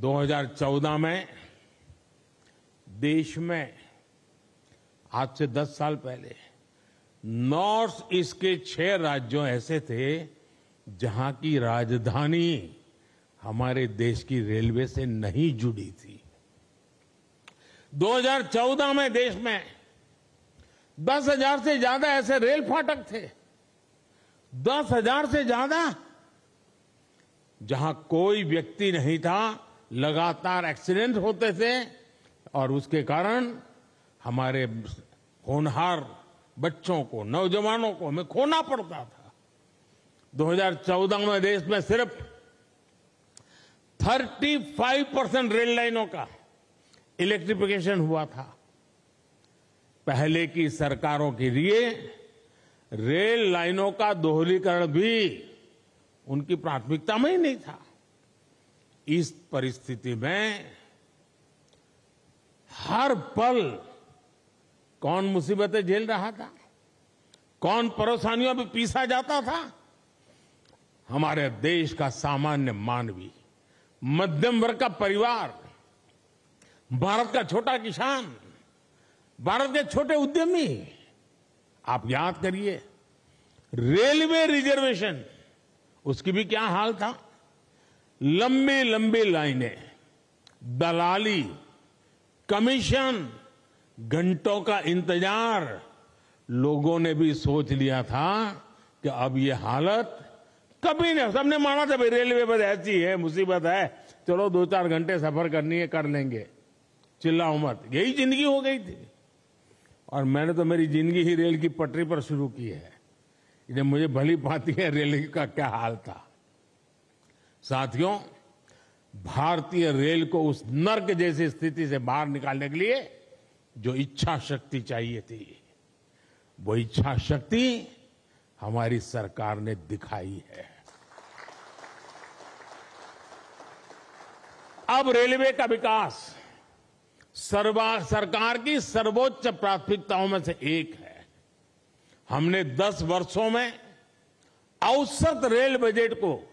2014 में, देश में, आज से 10 साल पहले, नॉर्थ ईस्ट के छह राज्यों ऐसे थे, जहाँ की राजधानी हमारे देश की रेलवे से नहीं जुड़ी थी। 2014 में देश में दस हज़ार से ज़्यादा ऐसे रेल फाटक थे, दस हज़ार से ज़्यादा जहाँ कोई व्यक्ति नहीं था लगातार एक्सीडेंट होते थे और उसके कारण हमारे होनहार बच्चों को, नौजवानों को हमें खोना पड़ता था। 2014 में देश में सिर्फ़ 35 परसेंट रेल लाइनों का इलेक्ट्रिफिकेशन हुआ था। पहले की सरकारों के लिए रेल लाइनों का दोहरीकरण भी उनकी प्राथमिकता में ही नहीं था। इस परिस्थिति में हर पल कौन मुसीबतें झेल रहा था? कौन परेशानियों में पीसा जाता था? हमारे देश का सामान्य मानवी, मध्यम वर्ग का परिवार, भारत का छोटा किसान, भारत के छोटे उद्यमी, आप याद करिए, रेलवे रिजर्वेशन, उसकी भी क्या हाल था? लंबी लंबी लाइनें, दलाली, कमीशन, घंटों का इंतज़ार। लोगों ने भी सोच लिया था कि अब ये हालत कभी नहीं, सबने माना था, भाई, रेलवे बस ऐसी है, मुसीबत है, चलो दो चार घंटे सफ़र करनी है, कर लेंगे। चिल्लाओ मत। यही ज़िंदगी हो गई थी। और मैंने तो मेरी ज़िंदगी ही रेल की पटरी पर शुरू की है। जब मुझे भली पाती है, रेल का क्या हाल था। साथियों, भारतीय रेल को उस नर्क जैसी स्थिति से बाहर निकालने के लिए जो इच्छा शक्ति चाहिए थी, वो इच्छा शक्ति हमारी सरकार ने दिखाई है। अब रेलवे का विकास, सर्वा, सरकार की सर्वोच्च प्राथमिकताओं में से एक है। हमने 10 वर्षों में औसत रेल बजट को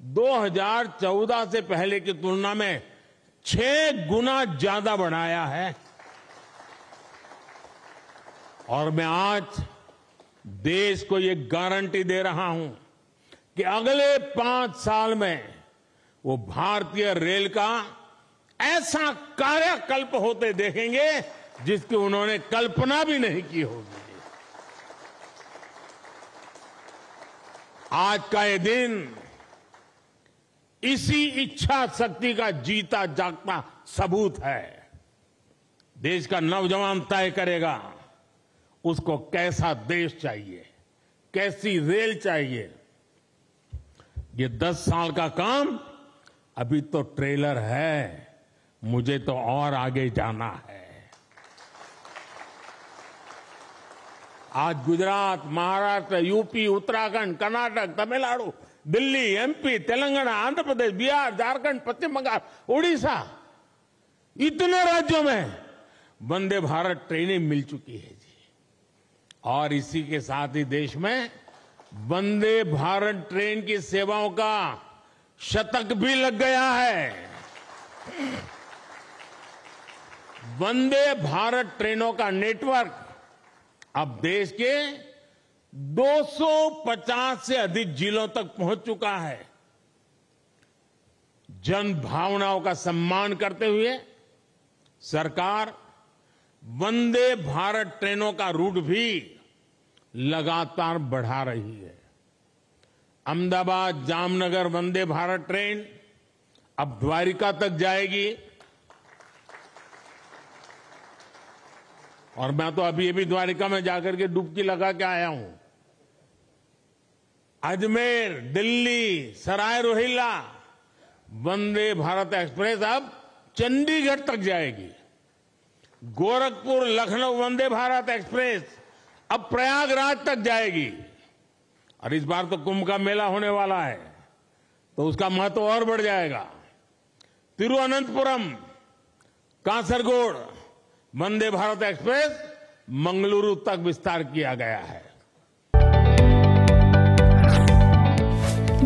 2014 से पहले की तुलना में छह गुना ज़्यादा बढ़ाया है। और मैं आज देश को ये गारंटी दे रहा हूँ कि अगले पाँच साल में वो भारतीय रेल का ऐसा कार्यकल्प होते देखेंगे जिसकी उन्होंने कल्पना भी नहीं की होगी। आज का ये दिन इसी इच्छा शक्ति का जीता जागता सबूत है। देश का नौजवान तय करेगा, उसको कैसा देश चाहिए, कैसी रेल चाहिए। ये दस साल का काम, अभी तो ट्रेलर है, मुझे तो और आगे जाना है। आज गुजरात, महाराष्ट्र, यूपी, उत्तराखंड, कर्नाटक, तमिलनाडु दिल्ली एमपी तेलंगाना, आंध्र प्रदेश, बिहार, झारखंड, पश्चिम बंगाल उड़ीसा इतने राज्यों में वंदे भारत ट्रेनें मिल चुकी है जी। और इसी के साथ ही देश में वंदे भारत ट्रेन की सेवाओं का शतक भी लग गया है। वंदे भारत ट्रेनों का नेटवर्क अब देश के 250 से अधिक जिलों तक पहुँच चुका है। जन भावनाओं का सम्मान करते हुए सरकार वंदे भारत ट्रेनों का रूट भी लगातार बढ़ा रही है। अहमदाबाद, जामनगर वंदे भारत ट्रेन अब द्वारिका तक जाएगी। और मैं तो अभी अभी द्वारिका में जाकर के डुबकी लगा के आया हूँ। अजमेर, दिल्ली, सराय रोहिल्ला, वंदे भारत एक्सप्रेस अब चंडीगढ़ तक जाएगी। गोरखपुर, लखनऊ, वंदे भारत एक्सप्रेस अब प्रयागराज तक जाएगी। और इस बार तो कुंभ का मेला होने वाला है तो उसका महत्व और बढ़ जाएगा। तिरुवनंतपुरम कासरगोड, वंदे भारत एक्सप्रेस मंगलुरु तक विस्तार किया गया है।